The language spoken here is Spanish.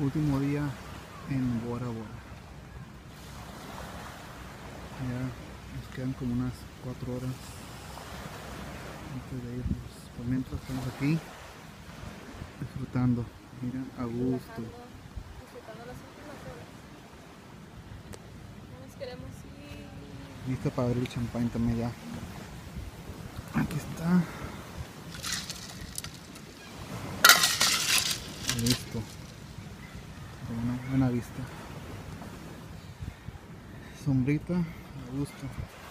último día en Bora Bora. Ya nos quedan como unas cuatro horas antes de irnos. Por mientras estamos aquí disfrutando. Miren, a gusto. Disfrutando las últimas horas. No nos queremos ir. Listo para abrir el champán también ya. Aquí está. Listo. Buena vista. Sombrita, a gusto.